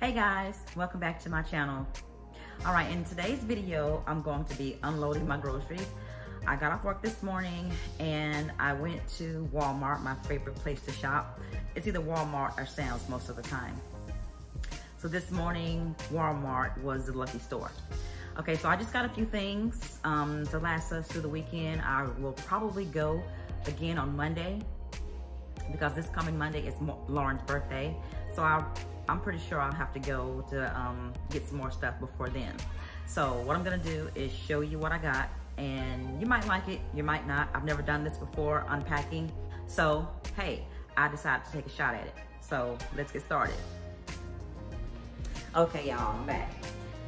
Hey guys, welcome back to my channel. All right, in today's video, I'm going to be unloading my groceries. I got off work this morning and I went to Walmart, my favorite place to shop. It's either Walmart or Sam's most of the time. So this morning, Walmart was the lucky store. Okay, so I just got a few things um, to last us through the weekend. I will probably go again on Monday because this coming Monday is Lauren's birthday. So I I'm pretty sure I'll have to go to um, get some more stuff before then. So what I'm gonna do is show you what I got and you might like it, you might not. I've never done this before, unpacking. So, hey, I decided to take a shot at it. So let's get started. Okay, y'all, I'm back.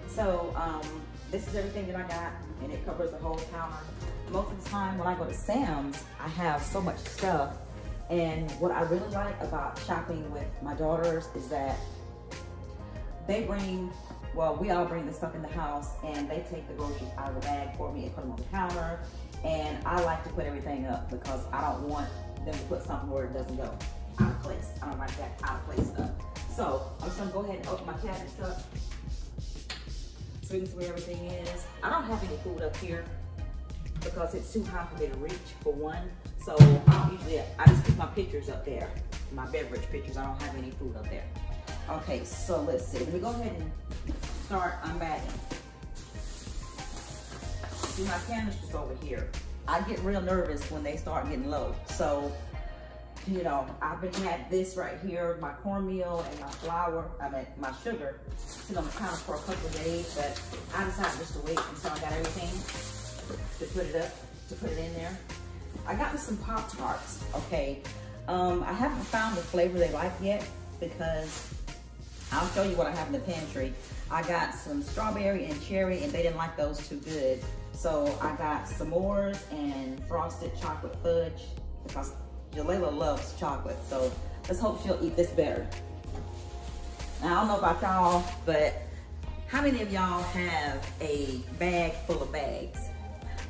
So um, this is everything that I got and it covers the whole counter. Most of the time when I go to Sam's, I have so much stuff and what I really like about shopping with my daughters is that they bring, well, we all bring the stuff in the house and they take the groceries out of the bag for me and put them on the counter. And I like to put everything up because I don't want them to put something where it doesn't go out of place. I don't like that out of place stuff. So I'm just gonna go ahead and open my cabinets up so you can see where everything is. I don't have any food up here because it's too high for me to reach for one. So I don't usually, I just keep my pictures up there, my beverage pictures. I don't have any food up there. Okay, so let's see. Let me go ahead and start unbagging. See my canisters over here. I get real nervous when they start getting low. So, you know, I've been had this right here, my cornmeal and my flour, I mean my sugar, sitting on the counter for a couple of days, but I decided just to wait until I got everything to put it up, to put it in there. I got me some Pop-Tarts, okay? Um, I haven't found the flavor they like yet because I'll show you what I have in the pantry. I got some strawberry and cherry and they didn't like those too good. So I got s'mores and frosted chocolate fudge because Jalila loves chocolate. So let's hope she'll eat this better. Now, I don't know about y'all, but how many of y'all have a bag full of bags?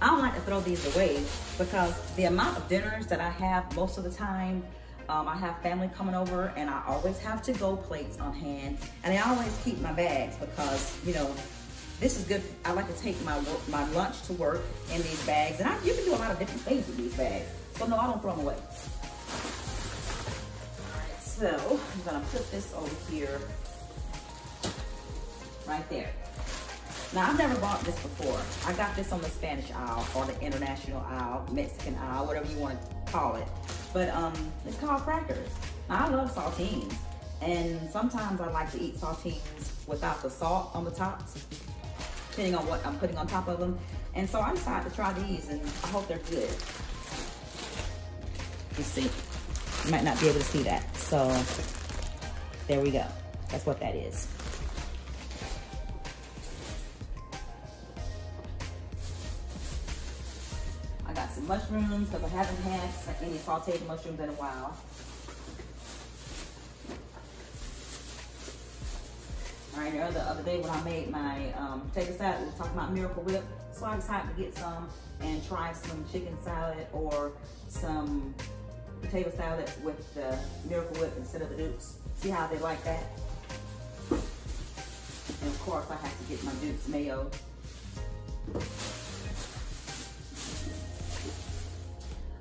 I don't like to throw these away because the amount of dinners that I have most of the time, um, I have family coming over and I always have to-go plates on hand. And I always keep my bags because, you know, this is good. I like to take my work, my lunch to work in these bags. And I, you can do a lot of different things with these bags. So no, I don't throw them away. All right, so I'm gonna put this over here, right there. Now, I've never bought this before. I got this on the Spanish aisle or the international aisle, Mexican aisle, whatever you want to call it. But um, it's called crackers. Now, I love saltines. And sometimes I like to eat saltines without the salt on the tops, depending on what I'm putting on top of them. And so I decided to try these and I hope they're good. You see, you might not be able to see that. So there we go. That's what that is. Mushrooms because I haven't had any sauteed mushrooms in a while. All right, the other day when I made my um, potato salad, we were talking about Miracle Whip. So I decided to get some and try some chicken salad or some potato salad with the Miracle Whip instead of the Dukes. See how they like that? And of course, I have to get my Duke's mayo.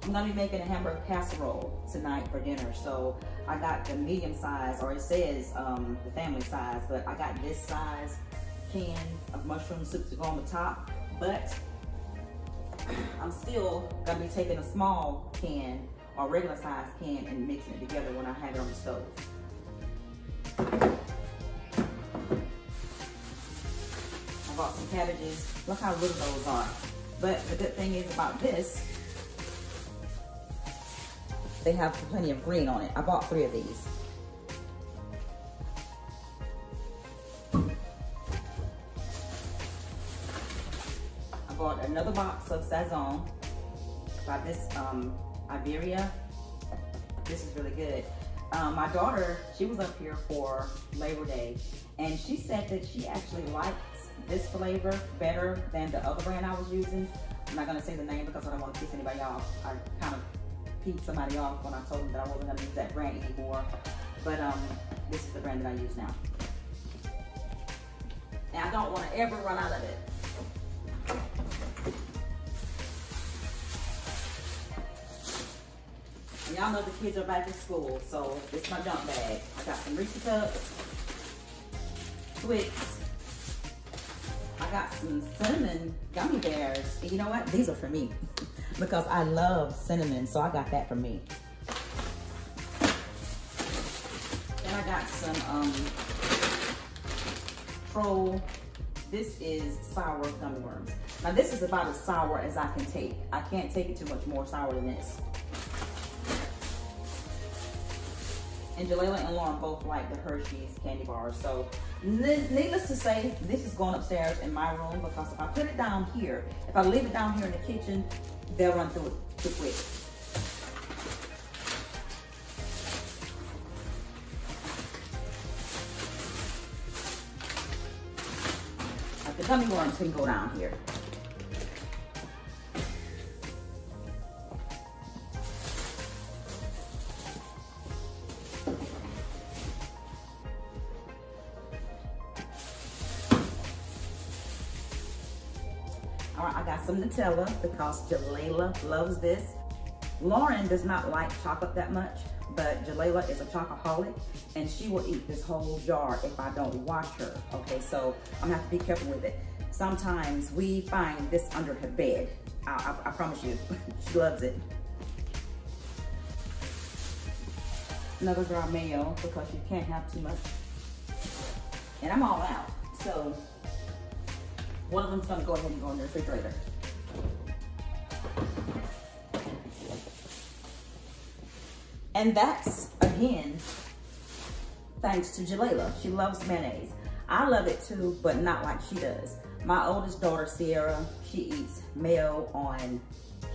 I'm gonna be making a hamburger casserole tonight for dinner. So I got the medium size, or it says um, the family size, but I got this size can of mushroom soup to go on the top. But I'm still gonna be taking a small can or regular size can and mixing it together when I have it on the stove. I bought some cabbages. Look how little those are. But the good thing is about this they have plenty of green on it. I bought three of these. I bought another box of Sazon by this um, Iberia. This is really good. Um, my daughter, she was up here for Labor Day, and she said that she actually likes this flavor better than the other brand I was using. I'm not gonna say the name because I don't want to piss anybody off. I kind of peed somebody off when I told them that I wasn't gonna use that brand anymore. But um, this is the brand that I use now. And I don't want to ever run out of it. Y'all know the kids are back in school, so it's my junk bag. I got some Reese's Cups, Twix. I got some cinnamon gummy bears. And you know what? These are for me because I love cinnamon, so I got that for me. Then I got some um, Troll. This is sour gummy worms. Now this is about as sour as I can take. I can't take it too much more sour than this. and Jalailah and Lauren both like the Hershey's candy bars. So needless to say, this is going upstairs in my room because if I put it down here, if I leave it down here in the kitchen, they'll run through it too quick. the gummy worms can go down here. Nutella because Jalailah loves this. Lauren does not like chocolate that much, but Jalailah is a chocoholic and she will eat this whole jar if I don't watch her, okay? So I'm gonna have to be careful with it. Sometimes we find this under her bed. I, I, I promise you, she loves it. Another dry mayo because you can't have too much. And I'm all out, so one of them's gonna go ahead and go in the refrigerator. And that's, again, thanks to Jalailah. She loves mayonnaise. I love it too, but not like she does. My oldest daughter, Sierra, she eats mayo on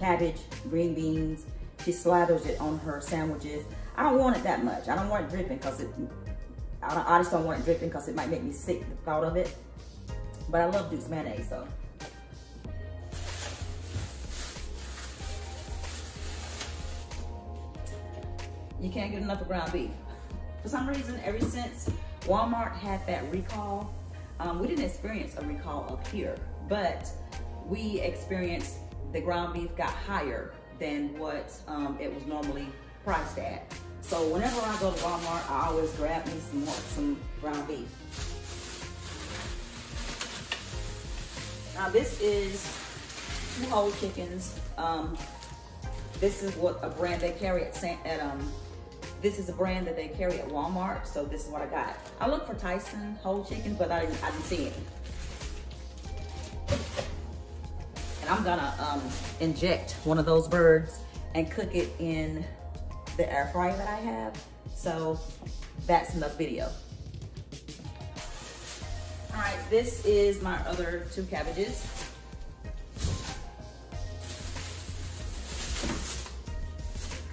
cabbage, green beans. She slathers it on her sandwiches. I don't want it that much. I don't want it dripping because it, I, I just don't want it dripping because it might make me sick, the thought of it. But I love Duke's mayonnaise, so. You can't get enough of ground beef. For some reason, ever since Walmart had that recall, um, we didn't experience a recall up here, but we experienced the ground beef got higher than what um, it was normally priced at. So whenever I go to Walmart, I always grab me some more, some ground beef. Now this is two whole chickens. Um, this is what a brand they carry at, at um, this is a brand that they carry at Walmart, so this is what I got. I looked for Tyson whole chicken, but I didn't, I didn't see it. And I'm gonna um, inject one of those birds and cook it in the air fryer that I have. So that's enough video. All right, this is my other two cabbages.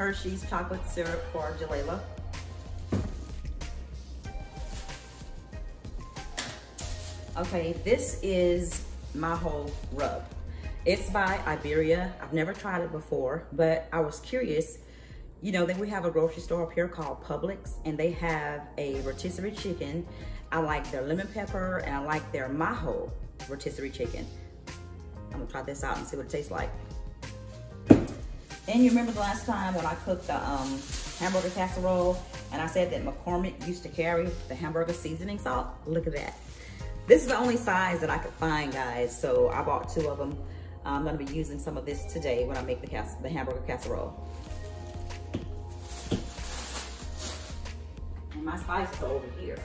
Hershey's chocolate syrup for Jalailah. Okay, this is my whole rub. It's by Iberia. I've never tried it before, but I was curious. You know, that we have a grocery store up here called Publix, and they have a rotisserie chicken I like their lemon pepper and I like their mojo rotisserie chicken. I'm gonna try this out and see what it tastes like. And you remember the last time when I cooked the um, hamburger casserole and I said that McCormick used to carry the hamburger seasoning salt? Look at that. This is the only size that I could find, guys. So I bought two of them. I'm gonna be using some of this today when I make the, cas the hamburger casserole. And my spices are over here.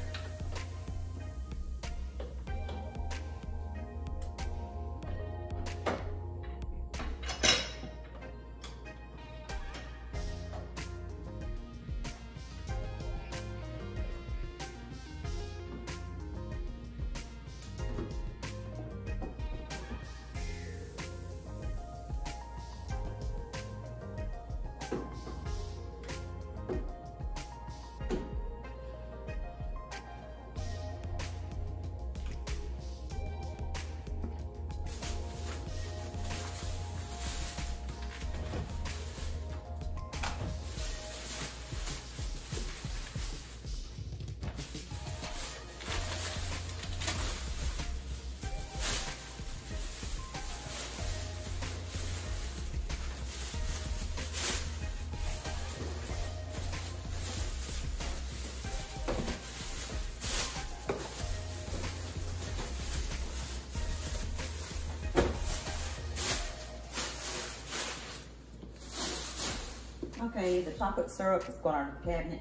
Okay, the chocolate syrup is going on the cabinet.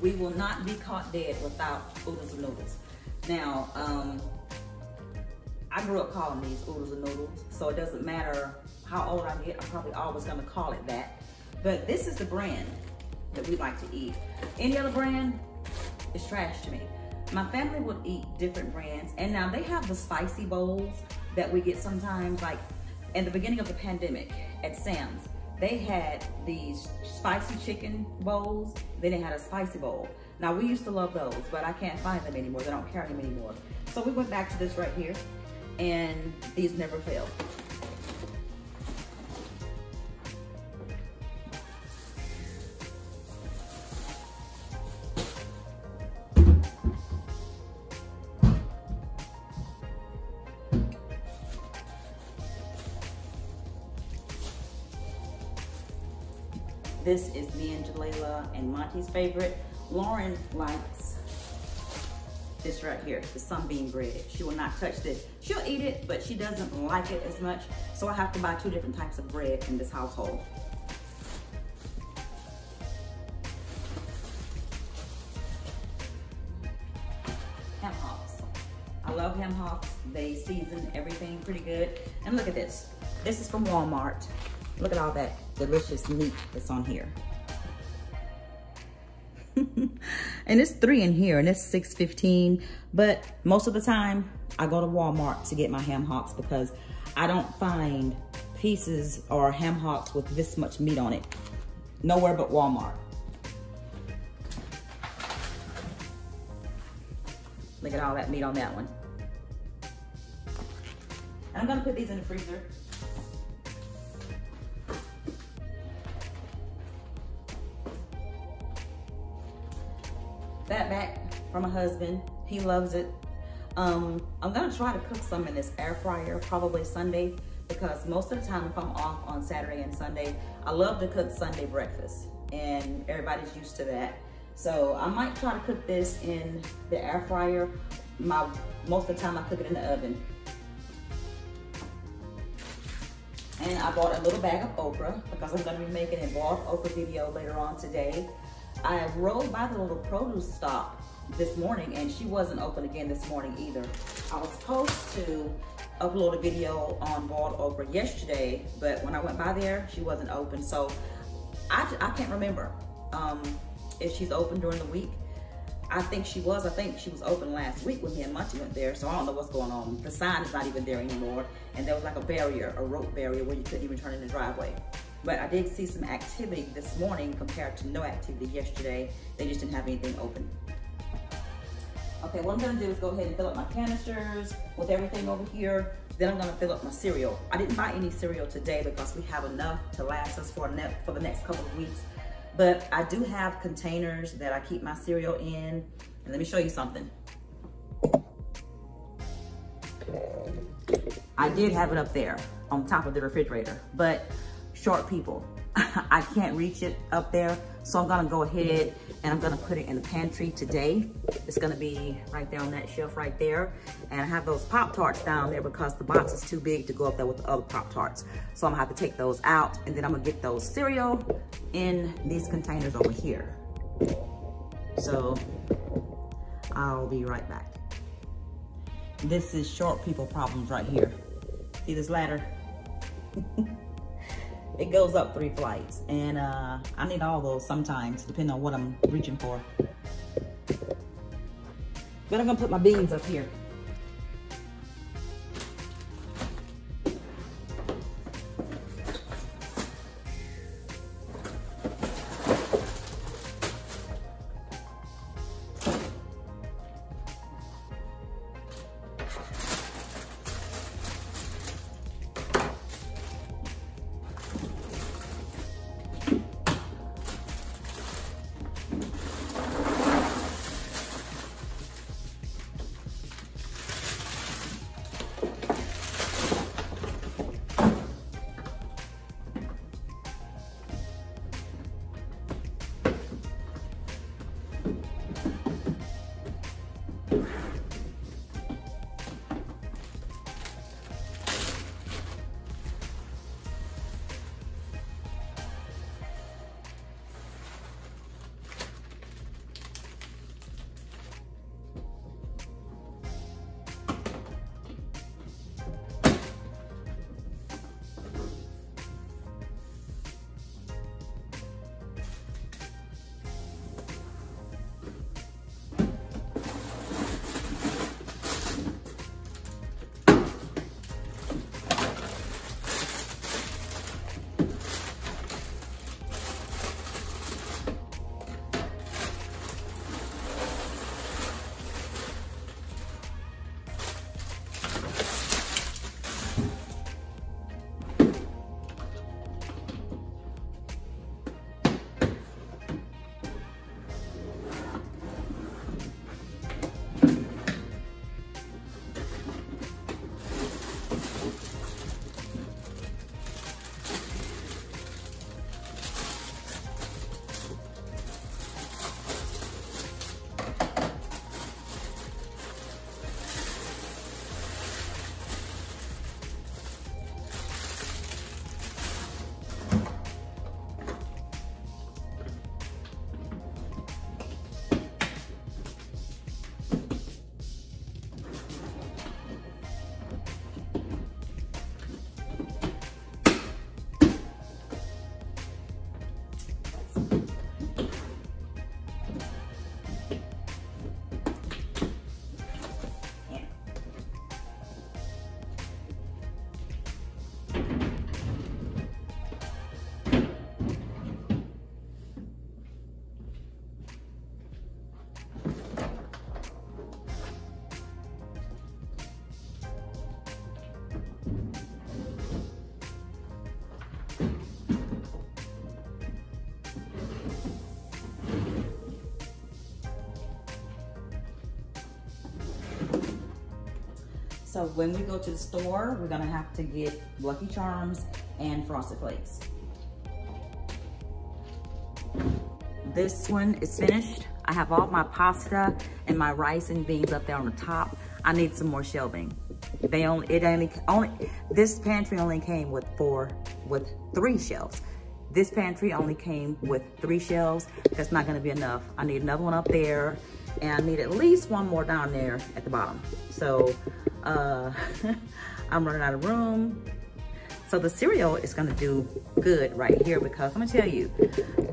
We will not be caught dead without oodles of noodles. Now, um, I grew up calling these oodles and noodles, so it doesn't matter how old I get, I'm probably always gonna call it that. But this is the brand that we like to eat. Any other brand is trash to me. My family would eat different brands, and now they have the spicy bowls that we get sometimes, like in the beginning of the pandemic at Sam's, they had these spicy chicken bowls, then they had a spicy bowl. Now we used to love those, but I can't find them anymore. They don't carry them anymore. So we went back to this right here, and these never fail. Monty's favorite. Lauren likes this right here, the sunbeam bread. She will not touch this. She'll eat it, but she doesn't like it as much. So I have to buy two different types of bread in this household. Ham hocks. I love ham hocks. They season everything pretty good. And look at this. This is from Walmart. Look at all that delicious meat that's on here. and it's three in here and it's 6.15 but most of the time i go to walmart to get my ham hocks because i don't find pieces or ham hocks with this much meat on it. Nowhere but walmart. Look at all that meat on that one. I'm gonna put these in the freezer that back from my husband. He loves it. Um, I'm gonna try to cook some in this air fryer, probably Sunday, because most of the time if I'm off on Saturday and Sunday, I love to cook Sunday breakfast and everybody's used to that. So I might try to cook this in the air fryer. My Most of the time I cook it in the oven. And I bought a little bag of okra because I'm gonna be making a boiled okra video later on today. I rode by the little produce stop this morning and she wasn't open again this morning either. I was supposed to upload a video on boiled okra yesterday, but when I went by there, she wasn't open. So I, I can't remember um, if she's open during the week. I think she was. I think she was open last week when me and Monty went there. So I don't know what's going on. The sign is not even there anymore. And there was like a barrier, a rope barrier where you couldn't even turn in the driveway. But I did see some activity this morning compared to no activity yesterday. They just didn't have anything open. Okay, what I'm gonna do is go ahead and fill up my canisters with everything over here. Then I'm gonna fill up my cereal. I didn't buy any cereal today because we have enough to last us for, for the next couple of weeks. But I do have containers that I keep my cereal in. And let me show you something. I did have it up there on top of the refrigerator, but short people. I can't reach it up there. So I'm gonna go ahead and I'm gonna put it in the pantry today. It's gonna be right there on that shelf right there. And I have those Pop-Tarts down there because the box is too big to go up there with the other Pop-Tarts. So I'm gonna have to take those out and then I'm gonna get those cereal in these containers over here. So I'll be right back. This is short people problems right here. See this ladder? it goes up three flights. And uh, I need all those sometimes, depending on what I'm reaching for. But I'm gonna put my beans up here. So when we go to the store, we're gonna have to get Lucky Charms and Frosted Flakes. This one is finished. I have all my pasta and my rice and beans up there on the top. I need some more shelving. They only, it only, only, this pantry only came with four, with three shelves. This pantry only came with three shelves. That's not gonna be enough. I need another one up there and I need at least one more down there at the bottom. So uh, I'm running out of room. So the cereal is gonna do good right here because I'm gonna tell you,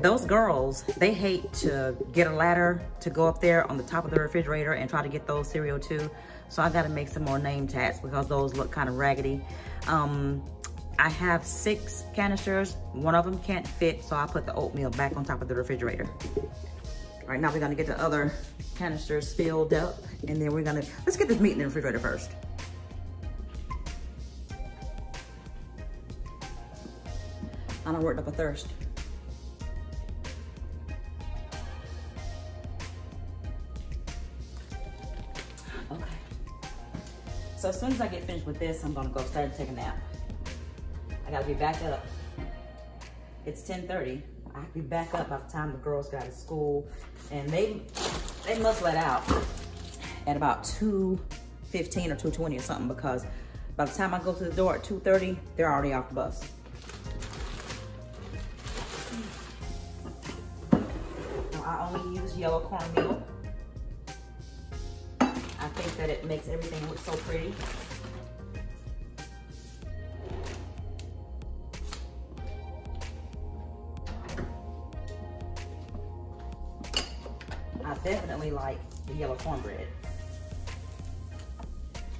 those girls, they hate to get a ladder to go up there on the top of the refrigerator and try to get those cereal too. So I gotta make some more name tags because those look kind of raggedy. Um, I have six canisters. One of them can't fit, so I put the oatmeal back on top of the refrigerator. All right, now we're gonna get the other canisters filled up and then we're gonna, let's get this meat in the refrigerator first. I don't worked up a thirst. Okay. So as soon as I get finished with this, I'm gonna go start and take a nap. I gotta be back up. It's 10.30. I have to be back up by the time the girls got to school. And they they must let out at about 2.15 or 2.20 or something because by the time I go to the door at 2.30, they're already off the bus. Yellow cornmeal. I think that it makes everything look so pretty. I definitely like the yellow cornbread.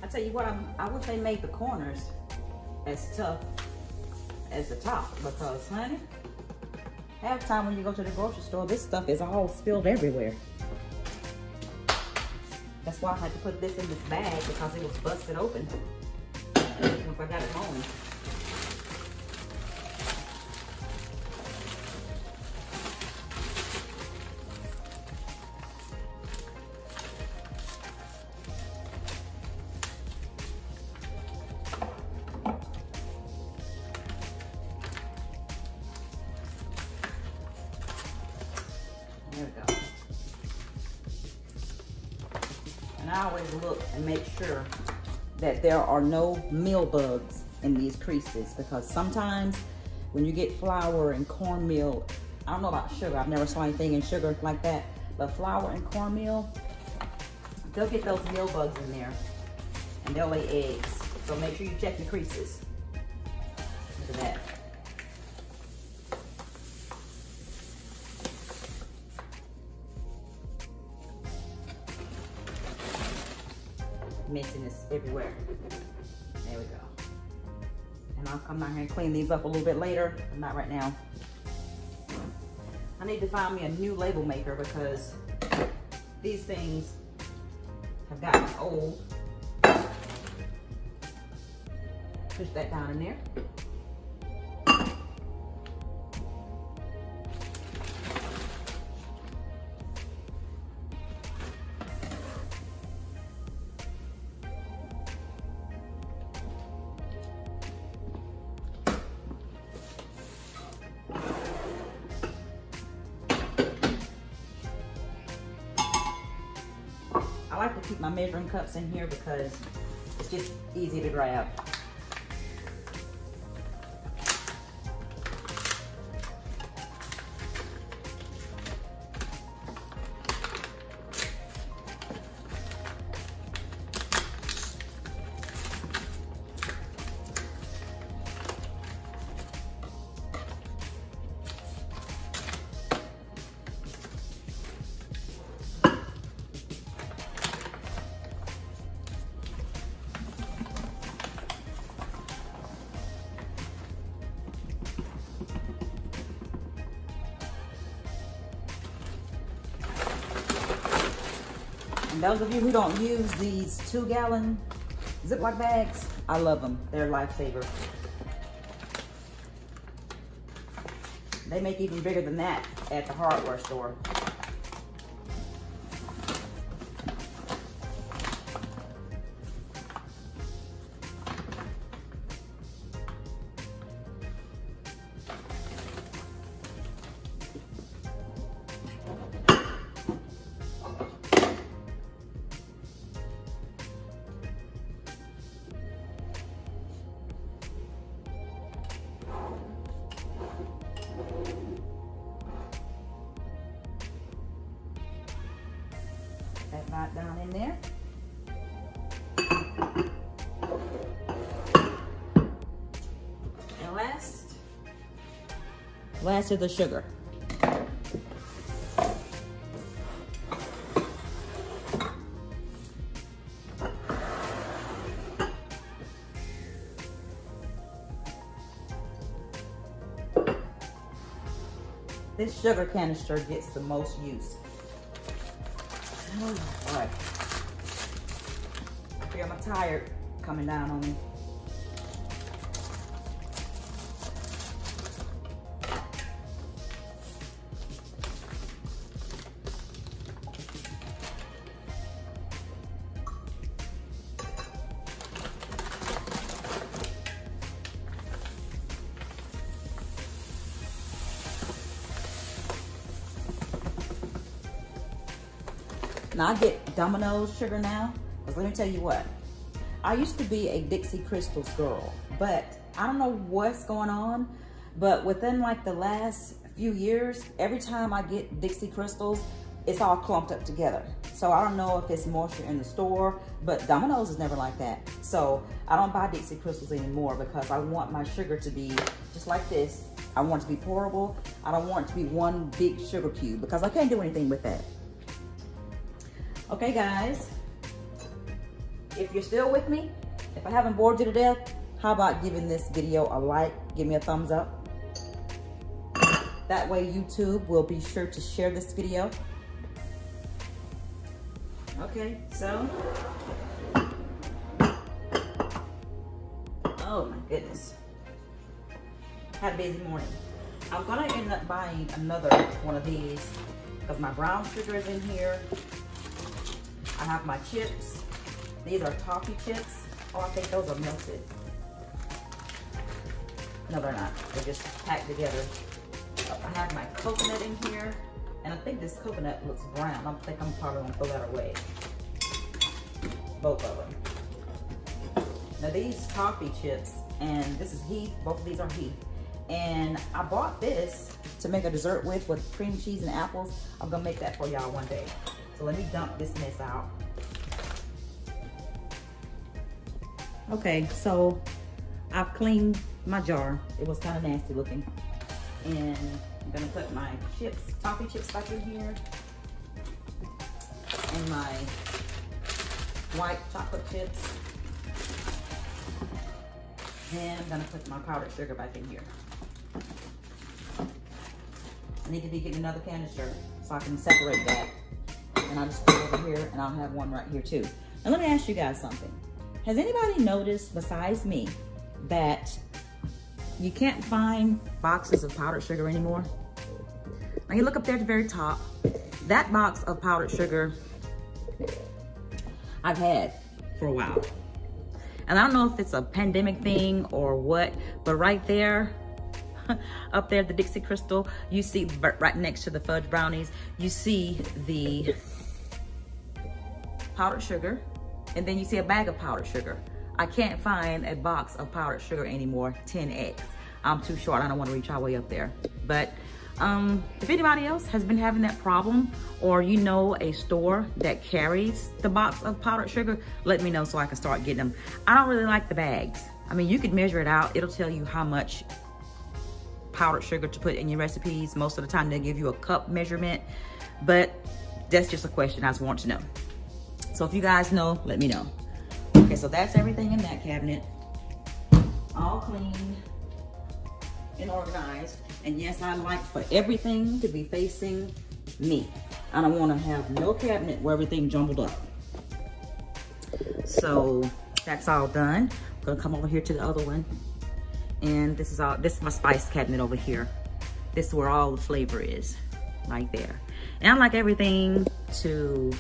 I tell you what, I'm, I wish they made the corners as tough as the top because, honey, half time when you go to the grocery store, this stuff is all spilled everywhere. That's why I had to put this in this bag because it was busted open. If I got it home. There are no meal bugs in these creases because sometimes when you get flour and cornmeal, I don't know about sugar, I've never saw anything in sugar like that, but flour and cornmeal, they'll get those meal bugs in there and they'll lay eggs. So make sure you check the creases. Messiness everywhere. There we go. And I'll come down here and clean these up a little bit later, but not right now. I need to find me a new label maker because these things have gotten old. Push that down in there. Cups in here because it's just easy to grab. Those of you who don't use these two gallon Ziploc bags, I love them. They're a lifesaver. They make even bigger than that at the hardware store. Last is the sugar. This sugar canister gets the most use. Oh, All right. I feel my tired coming down on me. Now I get Domino's sugar now, because let me tell you what, I used to be a Dixie Crystals girl, but I don't know what's going on, but within like the last few years, every time I get Dixie Crystals, it's all clumped up together. So I don't know if it's moisture in the store, but Domino's is never like that. So I don't buy Dixie Crystals anymore because I want my sugar to be just like this. I want it to be pourable. I don't want it to be one big sugar cube because I can't do anything with that. Okay, guys, if you're still with me, if I haven't bored you to death, how about giving this video a like, give me a thumbs up. That way YouTube will be sure to share this video. Okay, so. Oh my goodness. Had a busy morning. I'm gonna end up buying another one of these because my brown sugar is in here. I have my chips. These are toffee chips. Oh, I think those are melted. No, they're not. They're just packed together. I have my coconut in here. And I think this coconut looks brown. I think I'm probably gonna throw that away. Both of them. Now these toffee chips, and this is Heath. Both of these are Heath. And I bought this to make a dessert with, with cream cheese and apples. I'm gonna make that for y'all one day. So let me dump this mess out. Okay, so I've cleaned my jar. It was kind of nasty looking. And I'm gonna put my chips, toffee chips back in here. And my white chocolate chips. And I'm gonna put my powdered sugar back in here. I need to be getting another canister so I can separate that and I'll just put it over here and I'll have one right here too. And let me ask you guys something. Has anybody noticed besides me that you can't find boxes of powdered sugar anymore? Now you look up there at the very top, that box of powdered sugar I've had for a while. And I don't know if it's a pandemic thing or what, but right there, up there, the Dixie Crystal, you see right next to the fudge brownies, you see the powdered sugar, and then you see a bag of powdered sugar. I can't find a box of powdered sugar anymore, 10X. I'm too short, I don't wanna reach all the way up there. But um, if anybody else has been having that problem or you know a store that carries the box of powdered sugar, let me know so I can start getting them. I don't really like the bags. I mean, you could measure it out. It'll tell you how much powdered sugar to put in your recipes. Most of the time they'll give you a cup measurement, but that's just a question I just want to know. So if you guys know, let me know. Okay, so that's everything in that cabinet. All clean and organized. And yes, I like for everything to be facing me. I don't want to have no cabinet where everything jumbled up. So that's all done. I'm gonna come over here to the other one. And this is all, this is my spice cabinet over here. This is where all the flavor is, right there. And I like everything to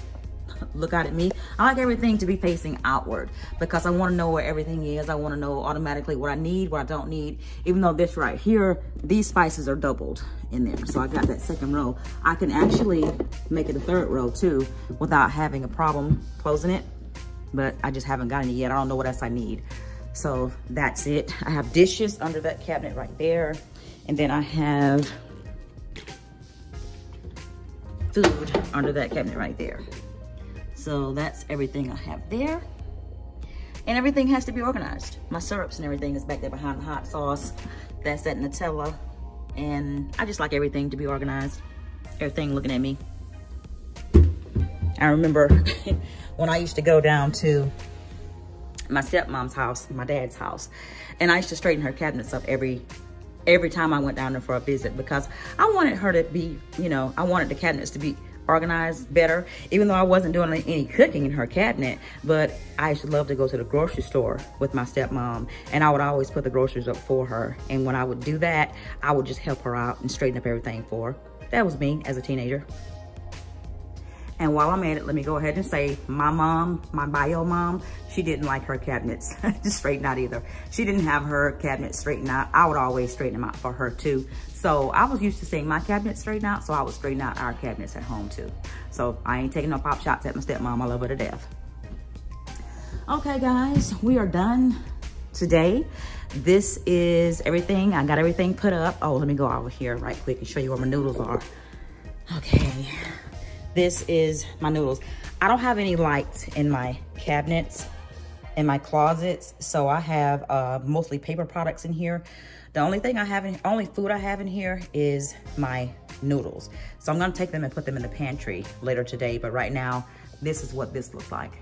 look out at me. I like everything to be facing outward because I want to know where everything is. I want to know automatically what I need, what I don't need. Even though this right here, these spices are doubled in there. So I got that second row. I can actually make it a third row too without having a problem closing it. But I just haven't gotten it yet. I don't know what else I need. So that's it. I have dishes under that cabinet right there. And then I have food under that cabinet right there. So that's everything I have there. And everything has to be organized. My syrups and everything is back there behind the hot sauce. That's that Nutella. And I just like everything to be organized. Everything looking at me. I remember when I used to go down to my stepmom's house, my dad's house, and I used to straighten her cabinets up every every time I went down there for a visit because I wanted her to be, you know, I wanted the cabinets to be organized better, even though I wasn't doing any cooking in her cabinet. But I used to love to go to the grocery store with my stepmom, and I would always put the groceries up for her. And when I would do that, I would just help her out and straighten up everything for her. That was me as a teenager. And while I'm at it, let me go ahead and say my mom, my bio mom, she didn't like her cabinets straightened out either. She didn't have her cabinet straightened out. I would always straighten them out for her too. So I was used to seeing my cabinet straighten out, so I would straighten out our cabinets at home too. So I ain't taking no pop shots at my stepmom. I love her to death. Okay, guys, we are done today. This is everything. I got everything put up. Oh, let me go over here right quick and show you where my noodles are. Okay, this is my noodles. I don't have any lights in my cabinets, in my closets, so I have uh, mostly paper products in here. The only thing I have in, only food I have in here is my noodles. So I'm gonna take them and put them in the pantry later today, but right now, this is what this looks like.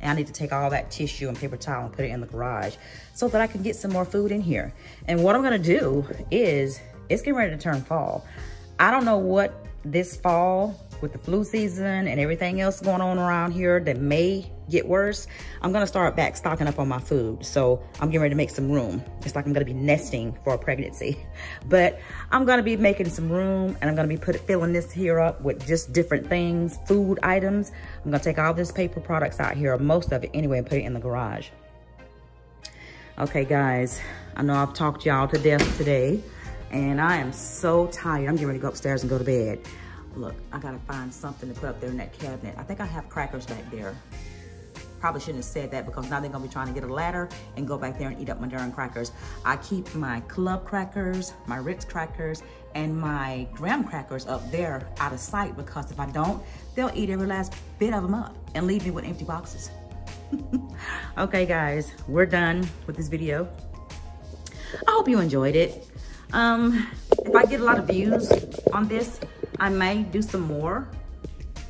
And I need to take all that tissue and paper towel and put it in the garage so that I can get some more food in here. And what I'm gonna do is, it's getting ready to turn fall. I don't know what this fall with the flu season and everything else going on around here that may get worse, I'm gonna start back stocking up on my food. So I'm getting ready to make some room. It's like I'm gonna be nesting for a pregnancy. But I'm gonna be making some room and I'm gonna be put, filling this here up with just different things, food items. I'm gonna take all this paper products out here, most of it anyway, and put it in the garage. Okay, guys, I know I've talked y'all to death today and I am so tired. I'm getting ready to go upstairs and go to bed. Look, I gotta find something to put up there in that cabinet. I think I have crackers back there. Probably shouldn't have said that because now they're gonna be trying to get a ladder and go back there and eat up my darn crackers. I keep my club crackers, my Ritz crackers, and my graham crackers up there out of sight because if I don't, they'll eat every last bit of them up and leave me with empty boxes. okay guys, we're done with this video. I hope you enjoyed it. Um, if I get a lot of views on this, I may do some more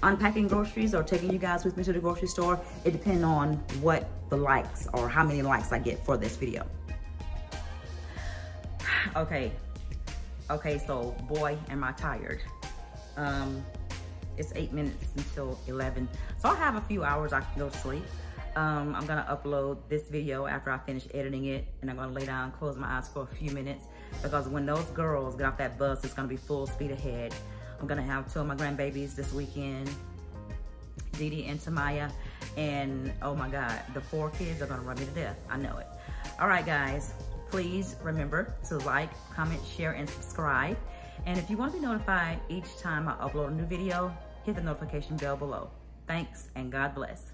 unpacking groceries or taking you guys with me to the grocery store. It depends on what the likes or how many likes I get for this video. Okay, okay, so boy, am I tired. Um, it's eight minutes until 11. So I have a few hours I can go to sleep. Um, I'm gonna upload this video after I finish editing it and I'm gonna lay down, close my eyes for a few minutes because when those girls get off that bus, it's gonna be full speed ahead. I'm gonna have two of my grandbabies this weekend, Didi and Tamaya, and oh my God, the four kids are gonna run me to death, I know it. All right, guys, please remember to like, comment, share, and subscribe. And if you wanna be notified each time I upload a new video, hit the notification bell below. Thanks, and God bless.